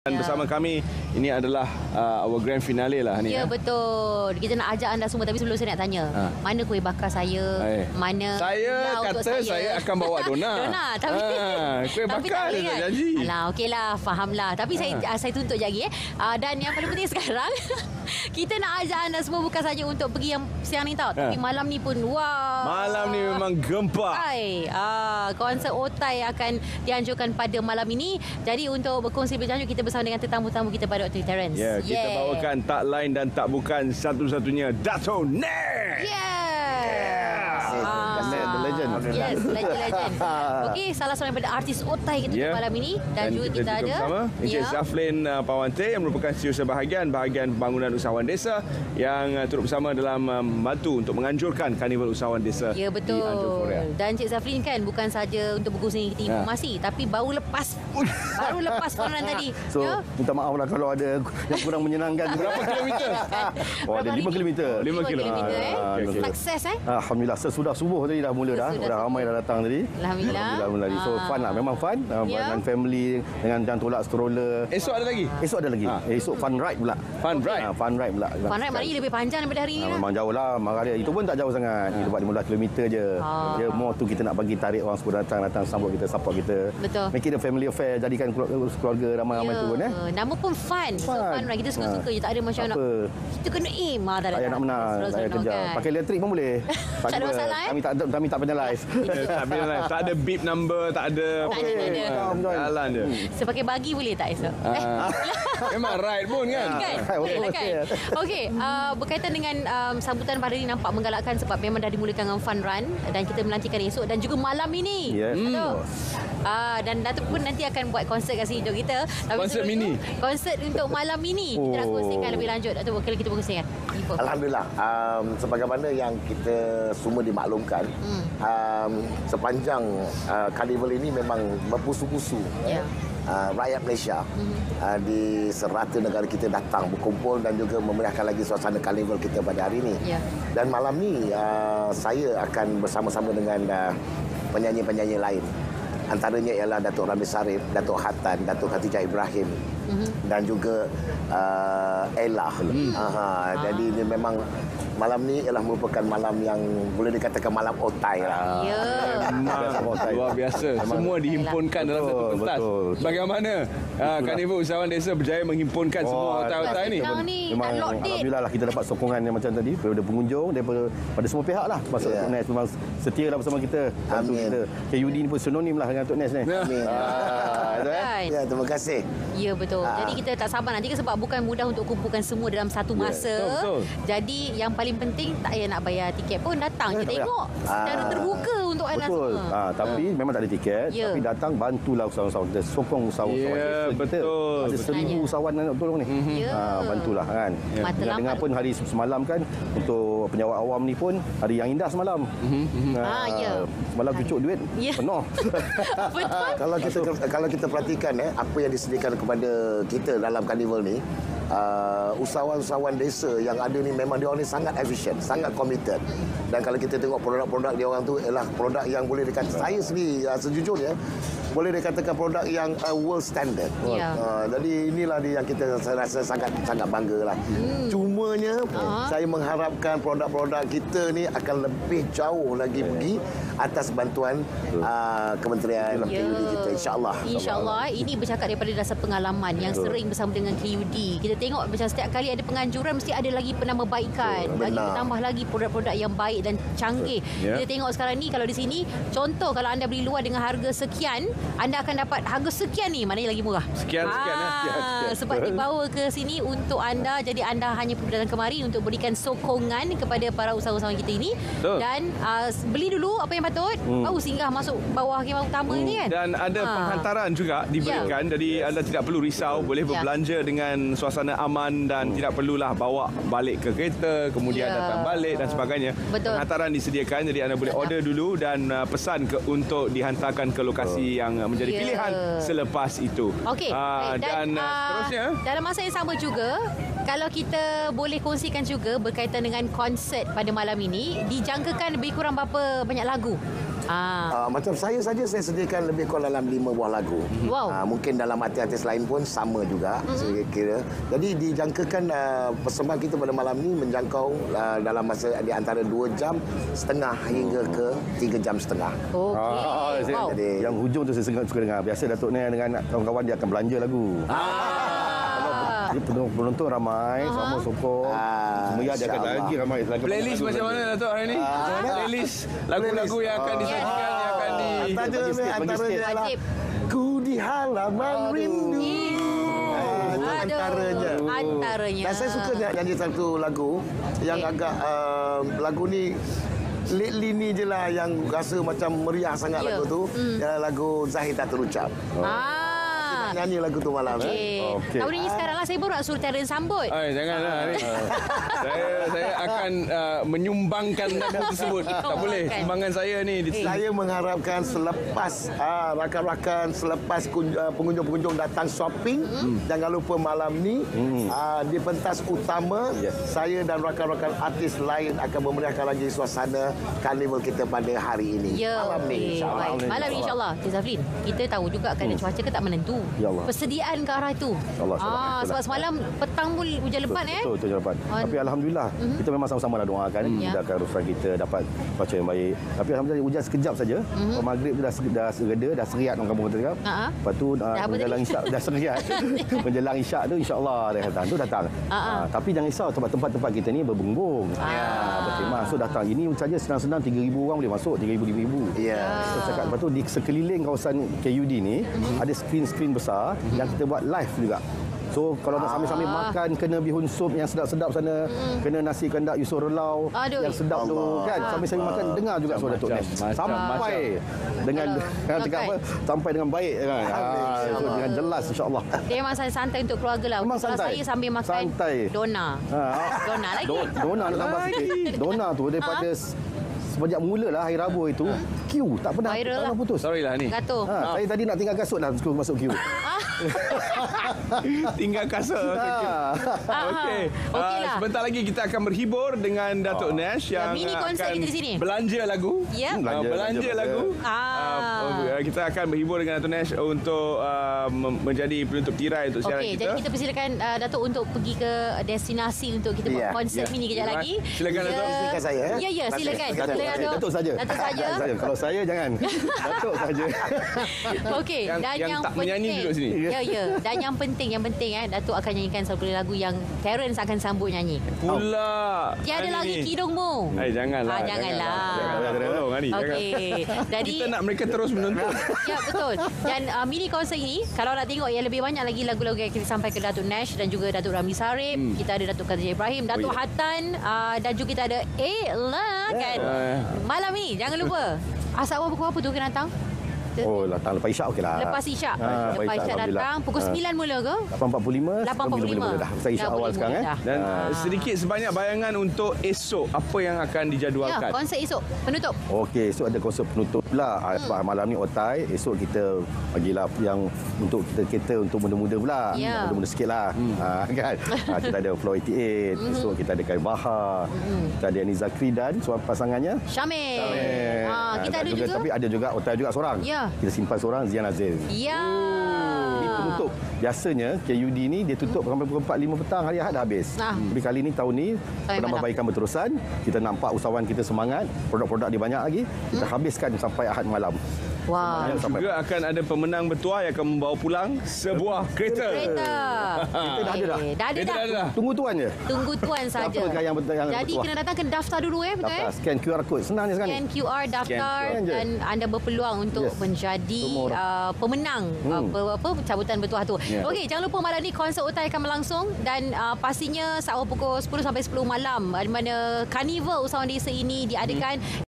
Dan Ya. bersama kami ini adalah uh, our grand finale lah ni. Ya eh. betul. Kita nak ajak anda semua tapi sebelum saya nak tanya, Ha. mana kuih bakar saya? Eh. Mana Saya kata saya akan bawa dona. dona tapi Ha, kuih tapi bakar tak je tak kan? janji. Ha. Alah okeylah, fahamlah. Tapi saya uh, saya tuntut je lagi eh. Uh, dan yang paling penting sekarang kita nak ajak anda semua bukan saja untuk pergi yang siang ni tau, tapi Ha. malam ni pun wah. Malam ni memang gempak. Hai, ah, konsert Otai akan dianjurkan pada malam ini. Jadi untuk berkongsi berjanji kita bersama dengan tetamu-tetamu kita pada waktu Terence. Ya, kita Yeah. bawakan tak lain dan tak bukan satu-satunya Dato' Nek. Yes. Ah. Legend. Yes, legend-legend. Okey, salah seorang daripada artis Otai kita Ya. yeah. malam ini dan, juga kita, ada bersama Encik Ya. Zaflin uh, Pawante yang merupakan CEO sebahagian bahagian pembangunan usahawan desa yang uh, turut bersama dalam uh, membantu untuk menganjurkan karnival usahawan desa Ya di Anjur Korea. betul. Dan Cik Zafrin kan bukan saja untuk berkongsi kita Ya. informasi tapi baru lepas baru lepas koran tadi. So, ya. minta maaf lah kalau ada yang kurang menyenangkan. Berapa kilometer? Oh, ada Berapa 5 hari? kilometer. Lima kilo. kilometer eh. Ah, okey, okey. Sukses eh. Alhamdulillah, sesudah subuh tadi dah mula dah. Sesudah Dah ramai subuh. dah datang tadi. Alhamdulillah. Alhamdulillah. So, Ah. fun lah. Memang fun. Ah, Ya. Dengan family, dengan jangan tolak stroller. Esok ada lagi? Esok ada lagi. Ah. Esok fun ride pula. Fun ride? Ah, fun ride pula. Fun ride hari ni lebih panjang daripada hari ni. Ah, lah. memang jauh lah Marah dia. Itu pun tak jauh sangat Itu buat 15 km je Ah. Dia more tu kita nak bagi tarik orang semua datang Datang sambut kita Support kita Betul. Make it a family affair Jadikan keluarga, keluarga ramai-ramai tu pun eh Nama pun fun. So Fun. fun ride. Kita suka-suka Ha. je. Tak ada macam nak Apa kita kena aim. Ah, tak payah nak menang Tak payah Seronok kejar kan? Pakai elektrik pun boleh Tak ada masalah, eh? Kami tak kami tak penalize Eh, tak, bila lah. tak ada beep number, tak ada Tak ada, tak ada. Ah, Jalan je. So pakai bagi boleh tak esok? Ah, memang ride pun kan? kan? Kan? betul. Okey, uh, berkaitan dengan um, sambutan pada hari ini nampak menggalakkan sebab memang dah dimulakan dengan fun run dan kita menantikan esok dan juga malam ini. Yes. Betul. Ah dan Datuk pun nanti akan buat konsert kat sini untuk kita. Tapi Konsert mini? itu, Konsert untuk malam ini. Kita nak Oh. kongsikan lebih lanjut. Datuk, kalau kita berkongsikan. Info. Alhamdulillah um, sebagaimana yang kita semua dimaklumkan Hmm. um, sepanjang uh, karnival ini memang berpusu-pusu Ya. Uh, rakyat Malaysia. Uh, di serata negara kita datang berkumpul dan juga memeriahkan lagi suasana karnival kita pada hari ini. Ya. dan malam ni uh, saya akan bersama-sama dengan uh, penyanyi-penyanyi lain. Antaranya ialah Datuk Rami Sarip, Datuk Hatan, Datuk Khatijah Ibrahim dan juga uh, Ella. Aha, jadi ini memang malam ni ialah merupakan malam yang boleh dikatakan malam otai lah. Ya. Memang luar biasa. Semua dihimpunkan dalam satu Betul, pentas. betul. Bagaimana uh, Karnival Usahawan Desa berjaya menghimpunkan semua Oh, otai-otai ni? Memang. Alhamdulillah lah kita dapat sokongan yang macam tadi daripada pengunjung daripada pada semua pihak lah masuk Ya. yeah. Nes memang setia lah bersama kita Amin. kita KUD ni pun sinonim lah dengan Tok Nes ni Amin. ah, itu, eh? Kan? Ya, terima kasih. Ya betul. Ah. Jadi kita tak sabar nanti sebab bukan mudah untuk kumpulkan semua dalam satu masa. betul, betul. Jadi yang paling penting tak payah nak bayar tiket pun datang je Ya, tengok secara Ah. terbuka untuk anda Betul. semua. Ha, tapi memang tak ada tiket. Ya. Tapi datang bantulah usahawan-usahawan kita. Sokong usahawan-usahawan Ya, kita. betul, Ada seribu usahawan yang nak tolong ni. Ya. Ha, bantulah kan. Ya. Lambat. dengar pun hari semalam kan untuk penyawat awam ni pun hari yang indah semalam. Ah, ya. Semalam cucuk duit Ya. penuh. Betul. Kalau kita kalau kita perhatikan eh apa yang disediakan kepada kita dalam karnival ni uh, usahawan-usahawan desa yang ada ni memang dia orang ni sangat efisien, sangat committed. Dan kalau kita tengok produk-produk dia orang tu ialah produk yang boleh dikatakan saya sendiri uh, sejujurnya boleh dikatakan produk yang uh, world standard. Ya. Uh, jadi inilah dia yang kita saya rasa sangat sangat bangga lah. Hmm. Ah. Saya mengharapkan produk-produk kita ni akan lebih jauh lagi pergi atas bantuan uh, Kementerian Ya. KUD kita insya-Allah. InsyaAllah ini bercakap daripada dasar pengalaman yang sering bersama dengan KUD. Kita tengok macam setiap kali ada penganjuran mesti ada lagi penambahbaikan. Betul, Lagi bertambah lagi produk-produk yang baik dan canggih. Ya. Kita tengok sekarang ni kalau di sini contoh kalau anda beli luar dengan harga sekian, anda akan dapat harga sekian ni mana lagi murah. Sekian, sekian, eh. Ah, Sekian, sekian. Sebab dibawa ke sini untuk anda jadi anda hanya perlu datang kemari untuk berikan sokongan kepada para usahawan kita ini Betul. dan uh, beli dulu apa yang patut baru singgah masuk bawah khemah utama ini kan. Dan ada Ah. penghantaran juga diberikan Jadi anda tidak perlu risau Boleh Ya. berbelanja dengan suasana aman Dan tidak perlulah bawa balik ke kereta Kemudian Ya. datang balik dan sebagainya Betul. Penghantaran disediakan Jadi anda boleh order dulu Dan uh, pesan ke, untuk dihantarkan ke lokasi Yang uh, menjadi Ya. pilihan selepas itu Okey. Ah, baik. Dan, uh, ah, seterusnya dalam masa yang sama juga kalau kita boleh kongsikan juga berkaitan dengan konsert pada malam ini dijangkakan lebih kurang berapa banyak lagu Ah. Uh, macam saya saja saya sediakan lebih kurang dalam lima buah lagu. Wow. Uh, mungkin dalam artis-artis lain pun sama juga mm-hmm. saya kira. Jadi dijangkakan uh, persembahan kita pada malam ni menjangkau uh, dalam masa di antara 2 jam setengah hingga ke 3 jam setengah. Okey. Ah, wow. Jadi Yang hujung tu saya suka, suka dengar. Biasa Datuk Nen dengan kawan-kawan dia akan belanja lagu. Ah. Dia penonton, penonton ramai, sama sokong. Ah, Semua dia akan lagi ramai. Lagu- Playlist macam mana Datuk hari ni? Playlist lagu-lagu yang akan disajikan yang akan di antara antara dia adalah Wajib. Ku di halaman rindu. Ah, Aduh. antaranya. Antaranya. Dan saya suka nak nyanyi satu lagu yang Okey. agak uh, lagu ni lately ni je lah yang rasa macam meriah sangat Ya. lagu tu. Yang lagu Zahid tak terucap. Ah. Nyanyi lagu tu malam. eh. Okey. Tahun ini sekarang lah saya baru nak suruh Terence sambut. Ay, janganlah hari. saya saya akan uh, menyumbangkan lagu tersebut. tak boleh. Menyumbangkan. Sumbangan saya ni di Saya mengharapkan selepas ah, rakan-rakan selepas ah, pengunjung-pengunjung datang shopping jangan lupa malam ni ah, di pentas utama Yes. saya dan rakan-rakan artis lain akan memeriahkan lagi suasana karnival kita pada hari ini. Ya, malam ni. Baik. Malam ni insyaAllah. Cik Zafrin, kita tahu juga keadaan cuaca kan tak menentu. Ya Allah. Persediaan ke arah itu. InsyaAllah. Ah, sebab semalam petang pun hujan lebat eh. Betul, betul jawapan. Oh. Tapi Alhamdulillah, kita memang sama-sama nak doakan. Ya. Mudahkan urusan kita dapat cuaca yang baik. Tapi Alhamdulillah hujan sekejap saja. Mm-hmm. Maghrib tu dah, dah reda, dah seriat orang kampung kata cakap. Ha, ha. Lepas tu uh, Dah menjelang isyak, dah seriat. menjelang isyak tu insyaAllah dia datang. Tu datang. Ha. Ah, tapi jangan risau sebab tempat-tempat kita ni berbumbung. Ah, berkhemah. So datang. Ini saja senang-senang 3,000 orang boleh masuk. 3,000, 5,000. Ya. So, cakap, lepas tu di sekeliling kawasan KUD ni ada skrin-skrin besar yang kita buat live juga. So kalau nak sambil-sambil Ah. makan kena bihun sup yang sedap-sedap sana, kena nasi kandak Yusuf Relau Aduh. yang sedap tu kan. Sambil-sambil makan dengar juga suara Datuk Nes. macam, Sampai dengan cakap apa? Sampai dengan baik kan. Ah, so, dengan jelas insya-Allah. Dia memang santai untuk keluarga lah. Memang Kalau santai. saya sambil makan Santai. dona. Ha. Dona lagi. Do, dona nak tambah sikit. Dona tu daripada Sejak mula lah hari Rabu itu Queue tak pernah Viral tak lah. pernah putus Sorry lah ni. Gato. ha, Saya tadi nak tinggal kasut dah Suruh masuk queue Tinggal kasut. ha. Okey. Okey Ah, lah. sebentar lagi kita akan berhibur dengan Datuk Nash yang mini ah, konsert akan kita di sini. Belanja lagu. Ya. Ah, belanja, belanja, belanja, lagu. Ah. Ah, kita akan berhibur dengan Datuk Nash untuk ah, menjadi penutup tirai untuk siaran Okey, kita. jadi kita persilakan uh, Datuk untuk pergi ke destinasi untuk kita buat Ya, konsert ya. mini kejap lagi. Silakan, Datuk. Silakan saya, eh. Ya, ya, silakan. Datuk, saja. Datuk saja. Kalau saya jangan. Datuk saja. Okey, Yang- dan yang yang, tak menyanyi duduk sini. Ya, ya. Dan yang penting, yang penting eh, Datuk akan nyanyikan satu lagu yang Terence akan sambut nyanyi. Pula. Tiada Hari lagi kidungmu. Eh, janganlah. Ah, janganlah. Janganlah. Tolong. Okey. Jadi Kita nak mereka terus menonton. Ya betul Dan uh, mini konsert ini Kalau nak tengok yang lebih banyak lagi Lagu-lagu yang kita sampai ke Datuk Nash Dan juga Datuk Ramli Sarip hmm. Kita ada Datuk Khadijah Ibrahim Datuk Oh, ya. Hatan uh, Dan juga kita ada Ella kan Ya. Malam ni Jangan lupa Asal awal pukul apa tu kena datang Oh, datang lepas isyak okey lah. Lepas Isyak Ah, Lepas Isyak Alhamdulillah. datang Pukul Ah. 9 mula ke 8.45 8.45. boleh dah. Saya isyak Dah awal sekarang eh. Dan Ah. sedikit sebanyak bayangan untuk esok apa yang akan Ya dijadualkan. konsert esok Penutup Okey, esok ada konsert penutup pula. Hmm. Sebab malam ni otai, esok kita bagilah yang untuk kita kereta untuk muda-muda pula. Ya. Muda-muda sikit lah. Hmm. Ha, kan? ha, kita ada Flow 88, Hmm. esok kita ada Kai Bahar, kita ada Ani Zakri dan suami pasangannya. Syamil Eh, ah, Kita dan ada juga, Tapi ada juga otai juga seorang. Ya. Kita simpan seorang Zian Azil. Ya Ini penutup. Biasanya KUD ni dia tutup sampai pukul 4 5 petang hari Ahad dah habis. Ah. Tapi kali ni tahun ni penambahbaikan berterusan. Kita nampak usahawan kita semangat, produk-produk dia banyak lagi. Kita Hmm. habiskan sampai Ahad malam. Wah Ya, sampai Juga akan ada pemenang bertuah yang akan membawa pulang sebuah kereta. Kereta Kita dah ada dah. Eh, Dah ada Kereta dah dah. Tunggu tuan je. Tunggu tuan saja. Siapakah yang yang Jadi bertuah? kena datang kena daftar dulu eh betul Daftar eh? scan QR code. Senang je sekarang Scan ni. QR daftar Scan je. dan anda berpeluang untuk Yes. menjadi uh, pemenang Hmm. apa apa cabutan bertuah tu. Ya. Okey, jangan lupa malam ni konsert Utai akan berlangsung dan uh, pastinya saat pukul 10 sampai 10 malam di mana Carnival Usahawan Desa ini diadakan